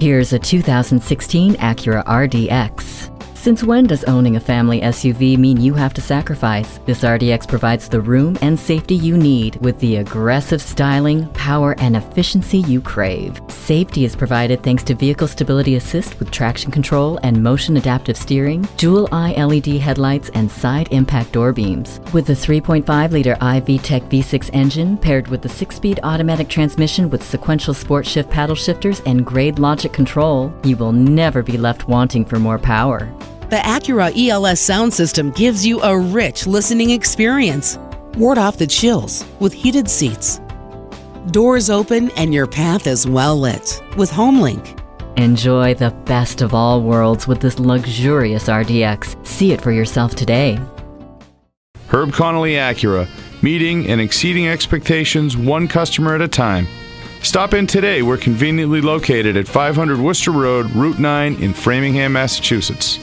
Here's a 2016 Acura RDX. Since when does owning a family SUV mean you have to sacrifice? This RDX provides the room and safety you need with the aggressive styling, power, and efficiency you crave. Safety is provided thanks to Vehicle Stability Assist with traction control and motion adaptive steering, Jewel Eye LED headlights, and side impact door beams. With the 3.5 liter iVTEC V6 engine paired with the 6 speed automatic transmission with sequential sport shift paddle shifters and grade logic control, you will never be left wanting for more power. The Acura ELS sound system gives you a rich listening experience. Ward off the chills with heated seats. Doors open and your path is well lit with HomeLink. Enjoy the best of all worlds with this luxurious RDX. See it for yourself today. Herb Connolly Acura, meeting and exceeding expectations one customer at a time. Stop in today. We're conveniently located at 500 Worcester Road, Route 9 in Framingham, Massachusetts.